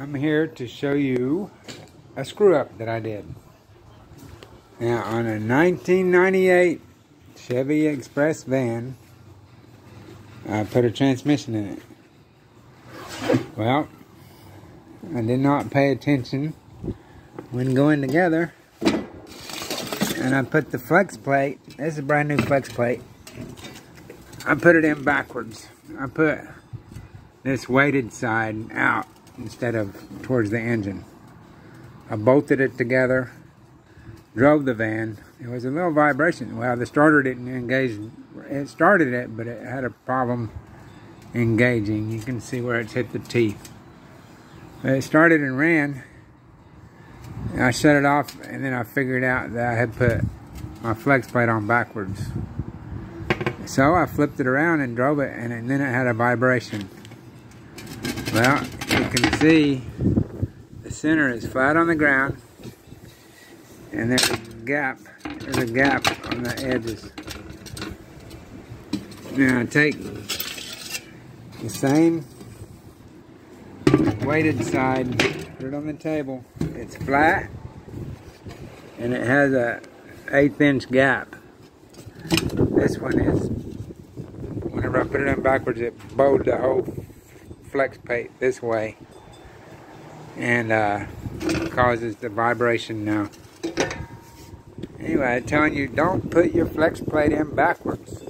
I'm here to show you a screw up that I did. Now on a 1998 Chevy Express van, I put a transmission in it. Well, I did not pay attention when going together and I put the flex plate, this is a brand new flex plate, I put it in backwards. I put this weighted side out instead of towards the engine. I bolted it together, drove the van. It was a little vibration. Well, the starter didn't engage. It started it, but it had a problem engaging. You can see where it's hit the teeth. But it started and ran. And I shut it off, and then I figured out that I had put my flex plate on backwards. So I flipped it around and drove it, and then it had a vibration. Well, you can see the center is flat on the ground, and there's a gap. There's a gap on the edges. Now take the same weighted side, put it on the table. It's flat, and it has a eighth inch gap. This one is, whenever I put it in backwards, it bowed the whole flex plate this way and uh, causes the vibration now. Anyway, I'm telling you, don't put your flex plate in backwards.